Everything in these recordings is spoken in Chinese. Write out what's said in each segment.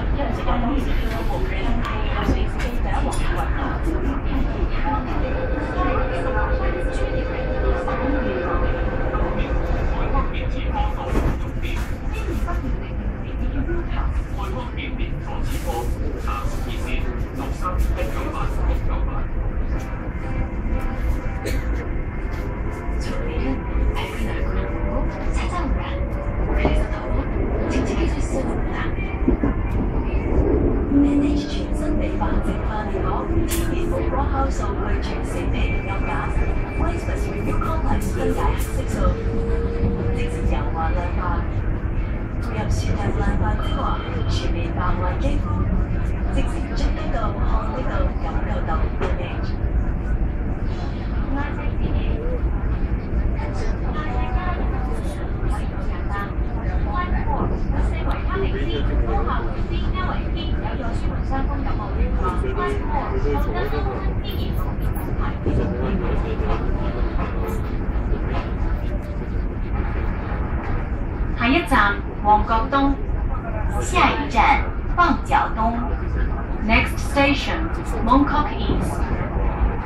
正在列车将开往北京的线路车辆请注意倒车數據全死皮有假，Whitemas 榮耀 complex 分解黑色素，即是柔滑亮化，配合雪亮亮化精華，全面白滑肌膚，即時捽得到、看得到、感覺到 image。四維他命 C 高效維 C 下一站旺角東，下一站放角東。Next station Mongkok East。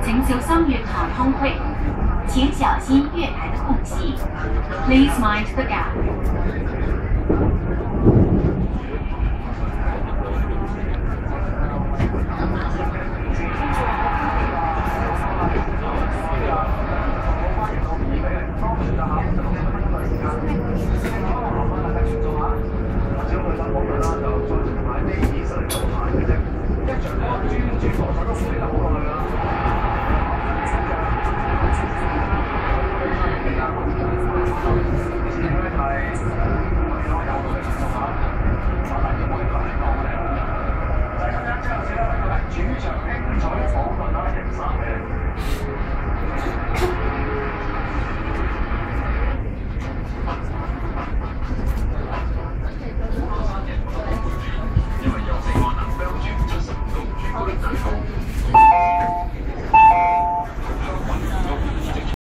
請小心月台空隙，請小心月台的空隙。Please mind the gap。